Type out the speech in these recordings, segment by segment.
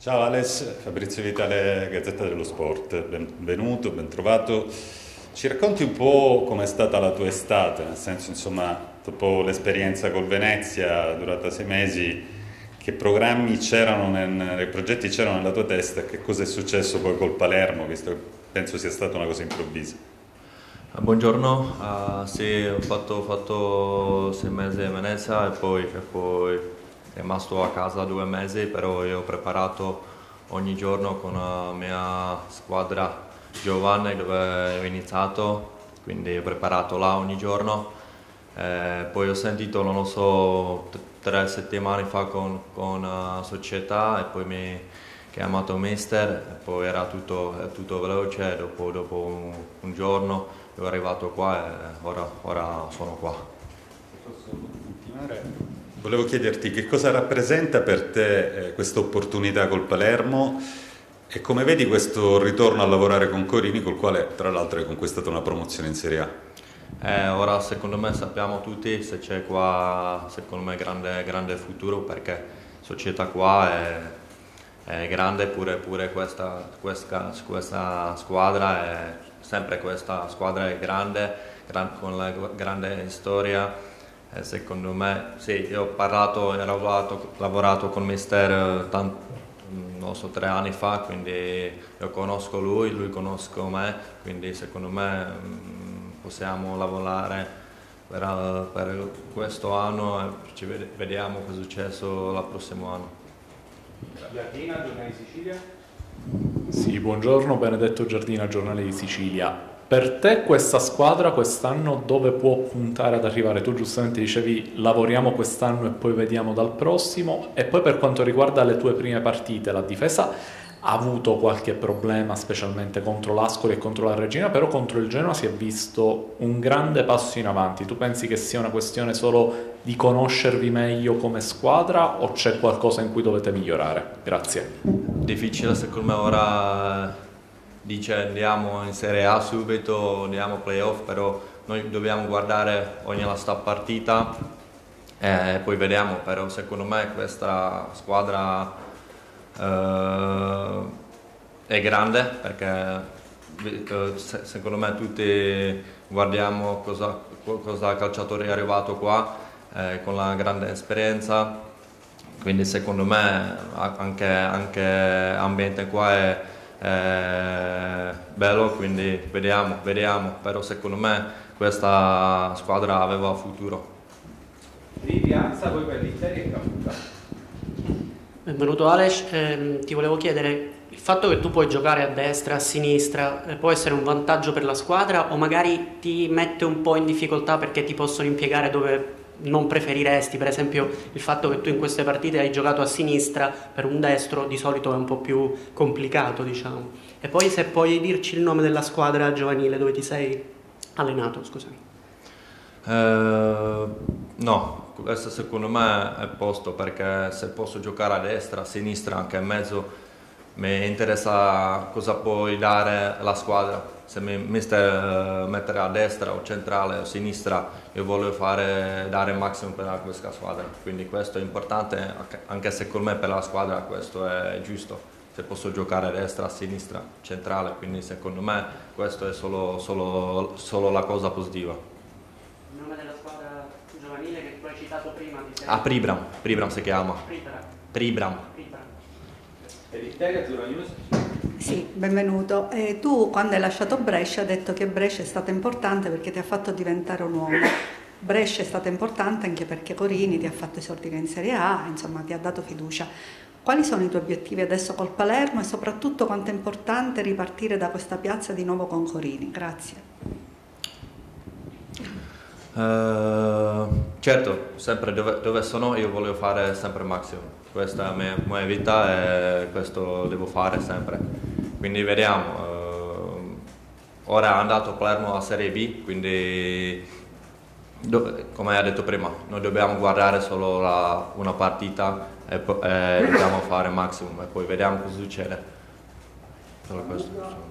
Ciao Alex, Fabrizio Vitale, Gazzetta dello Sport, benvenuto, ben trovato. Ci racconti un po' com'è stata la tua estate, nel senso insomma dopo l'esperienza col Venezia durata sei mesi, che programmi c'erano, nei progetti c'erano nella tua testa che cosa è successo poi col Palermo, visto che penso sia stata una cosa improvvisa? Buongiorno, uh, sì, ho fatto, fatto sei mesi a Venezia e poi, e poi rimasto a casa due mesi, però io ho preparato ogni giorno con la mia squadra giovane dove ho iniziato, quindi ho preparato là ogni giorno. Eh, poi ho sentito, non lo so, tre settimane fa con, con la società e poi mi ha chiamato mister poi era tutto, tutto veloce, dopo, dopo un, un, giorno sono arrivato qua e ora, ora sono qua. Posso continuare? Volevo chiederti che cosa rappresenta per te eh, questa opportunità col Palermo e come vedi questo ritorno a lavorare con Corini, col quale tra l'altro hai conquistato una promozione in Serie A? Eh, ora secondo me sappiamo tutti se c'è qua secondo me grande, grande futuro perché società qua è, è grande pure, pure questa, questa, questa, squadra è sempre questa squadra è grande gran, con la grande storia eh, secondo me, sì, io ho parlato, ho lavorato, lavorato con Mister tant, non so, tre anni fa, quindi io conosco lui, lui conosco me, quindi secondo me mm, possiamo lavorare per, per questo anno e ci vediamo cosa è successo il prossimo anno. Giardina, giornale di Sicilia. Sì, buongiorno Benedetto Giardina, giornale di Sicilia. Per te questa squadra quest'anno dove può puntare ad arrivare? Tu giustamente dicevi lavoriamo quest'anno e poi vediamo dal prossimo e poi per quanto riguarda le tue prime partite la difesa ha avuto qualche problema specialmente contro l'Ascoli e contro la Regina però contro il Genoa si è visto un grande passo in avanti tu pensi che sia una questione solo di conoscervi meglio come squadra o c'è qualcosa in cui dovete migliorare? Grazie difficile secondo me ora dice andiamo in Serie A subito, andiamo playoff, però noi dobbiamo guardare ogni nostra partita e poi vediamo, però secondo me questa squadra eh, è grande perché eh, secondo me tutti guardiamo cosa, cosa calciatore è arrivato qua eh, con la grande esperienza, quindi secondo me anche, anche ambiente qua è eh, bello, quindi vediamo, vediamo, però secondo me questa squadra aveva futuro. Di Piazza, poi per l'Inter e Caputa. Benvenuto Alex, eh, ti volevo chiedere il fatto che tu puoi giocare a destra, a sinistra, eh, può essere un vantaggio per la squadra o magari ti mette un po' in difficoltà perché ti possono impiegare dove non preferiresti, per esempio il fatto che tu in queste partite hai giocato a sinistra per un destro di solito è un po' più complicato, diciamo. E poi se puoi dirci il nome della squadra giovanile dove ti sei allenato, scusami. Uh, no, questo secondo me è posto perché se posso giocare a destra, a sinistra, anche a mezzo, mi interessa cosa puoi dare alla squadra. Se mi mister mettere a destra o centrale o sinistra io voglio fare, dare il massimo per questa squadra. Quindi questo è importante anche secondo me per la squadra questo è giusto. Se posso giocare a destra, a sinistra, centrale quindi secondo me questo è solo, solo, solo la cosa positiva. Il nome della squadra giovanile che tu hai citato prima ah, Pribram, Pribram si chiama. Pribram. Pribram Eliteria Azzurra News sì, benvenuto. Eh, tu quando hai lasciato Brescia hai detto che Brescia è stata importante perché ti ha fatto diventare un uomo. Brescia è stata importante anche perché Corini ti ha fatto esordire in Serie A, insomma ti ha dato fiducia. Quali sono i tuoi obiettivi adesso col Palermo e soprattutto quanto è importante ripartire da questa piazza di nuovo con Corini? Grazie. Uh, certo, sempre dove, dove, sono io voglio fare sempre il massimo, questa è la mia, mia vita e questo devo fare sempre quindi vediamo. Uh, ora è andato Palermo a Serie B, quindi come hai detto prima, noi dobbiamo guardare solo la, una partita e, e dobbiamo fare il maximum e poi vediamo cosa succede. Solo questo.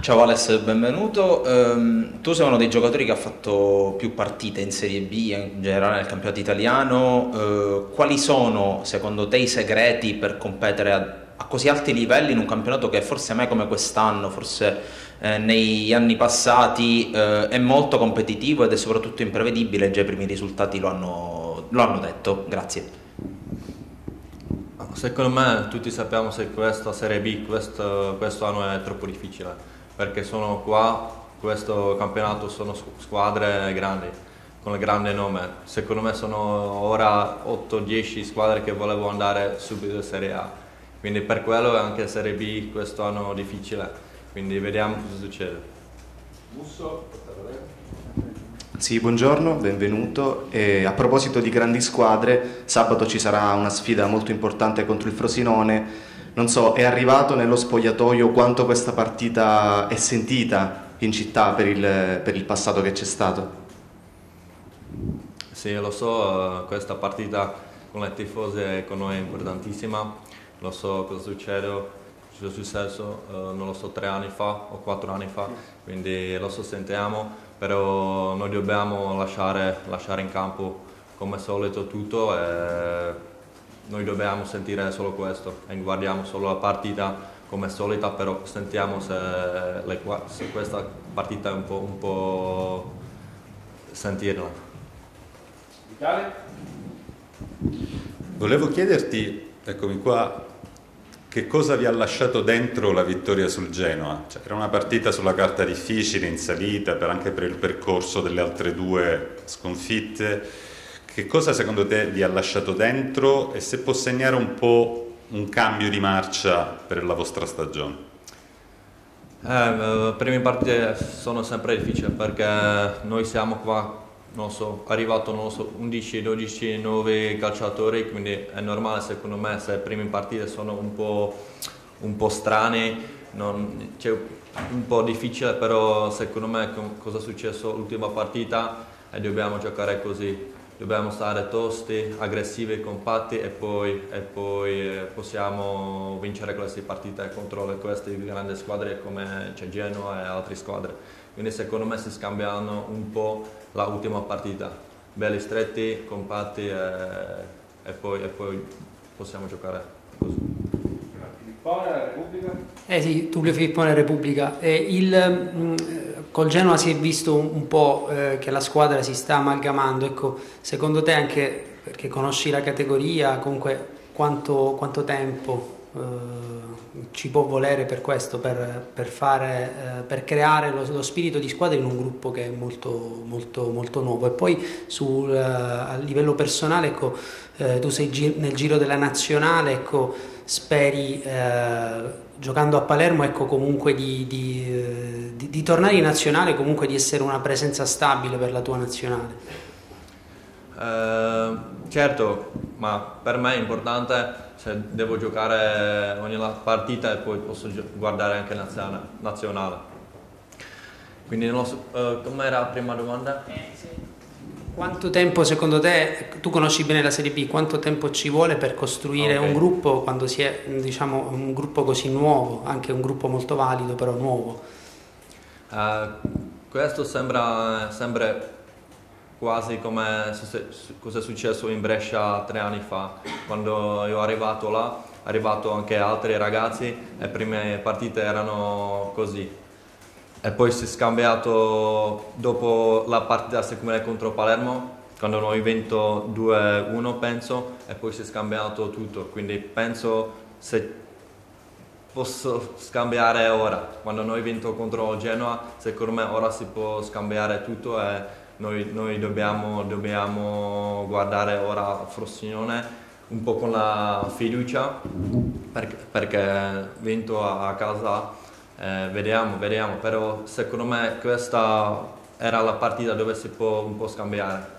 Ciao Alex, benvenuto. Um, tu sei uno dei giocatori che ha fatto più partite in Serie B, in generale nel campionato italiano. Uh, quali sono secondo te i segreti per competere a, a, così alti livelli in un campionato che forse mai come quest'anno, forse eh, negli anni passati eh, è molto competitivo ed è soprattutto imprevedibile, già i primi risultati lo hanno, lo hanno detto. Grazie. Secondo me tutti sappiamo se questa Serie B questo, questo anno è troppo difficile perché sono qua, questo campionato sono squadre grandi, con un grande nome. Secondo me sono ora 8-10 squadre che volevo andare subito in Serie A, quindi per quello è anche Serie B questo anno difficile, quindi vediamo cosa succede. Musso, sì, buongiorno, benvenuto. E a proposito di grandi squadre, sabato ci sarà una sfida molto importante contro il Frosinone non so, è arrivato nello spogliatoio quanto questa partita è sentita in città per il, per il passato che c'è stato? Sì, lo so, questa partita con le tifose con noi è importantissima, lo so cosa succede, cosa è successo, eh, non lo so, tre anni fa o quattro anni fa, quindi lo so, sentiamo, però noi dobbiamo lasciare, lasciare in campo come solito tutto e noi dobbiamo sentire solo questo e guardiamo solo la partita come solita, però sentiamo se, le, se questa partita è un po', un po sentirla. Vitale? Volevo chiederti, eccomi qua, che cosa vi ha lasciato dentro la vittoria sul Genoa? Cioè, era una partita sulla carta difficile, in salita, per anche per il percorso delle altre due sconfitte che cosa secondo te vi ha lasciato dentro e se può segnare un po' un cambio di marcia per la vostra stagione? Eh, le prime partite sono sempre difficili perché noi siamo qua, non so, arrivato non so, 11, 12, 9 calciatori, quindi è normale secondo me se le prime partite sono un po', un po strane, non, c'è un po' difficile, però secondo me cosa è successo l'ultima partita e dobbiamo giocare così dobbiamo stare tosti, aggressivi, compatti e poi, e poi eh, possiamo vincere queste partite contro queste grandi squadre come c'è Genoa e altre squadre. Quindi secondo me si scambiano un po' l'ultima partita, belli stretti, compatti e, e, poi, e poi possiamo giocare così. Filippone, Repubblica? Eh sì, Tullio Filippone, Repubblica. Eh, il, mh, mm, col Genoa si è visto un, un po' eh, che la squadra si sta amalgamando, ecco, secondo te anche perché conosci la categoria, comunque quanto, quanto tempo eh, ci può volere per questo, per, per, fare, eh, per creare lo, lo, spirito di squadra in un gruppo che è molto, molto, molto nuovo. E poi sul, eh, a livello personale, ecco, eh, tu sei gi nel giro della nazionale, ecco, speri eh, giocando a Palermo ecco, comunque di, di, eh, di, di, tornare in nazionale, comunque di essere una presenza stabile per la tua nazionale? Eh, certo, ma per me è importante se devo giocare ogni partita e poi posso guardare anche nazionale. Quindi non so, uh, com'era la prima domanda? Eh, sì. Quanto tempo secondo te, tu conosci bene la Serie B, quanto tempo ci vuole per costruire okay. un gruppo quando si è diciamo, un gruppo così nuovo, anche un gruppo molto valido però nuovo? Uh, questo sembra, sembra, quasi come cosa è successo in Brescia tre anni fa, quando io arrivato là, arrivato anche altri ragazzi, le prime partite erano così e poi si è scambiato dopo la partita seconda contro Palermo quando noi vinto 2-1 penso e poi si è scambiato tutto. Quindi penso se posso scambiare ora. Quando noi vinto contro Genoa secondo me ora si può scambiare tutto e noi, noi dobbiamo, dobbiamo, guardare ora Frosinone un po' con la fiducia perché, perché vinto a casa eh, vediamo, vediamo, però secondo me questa era la partita dove si può un po' scambiare.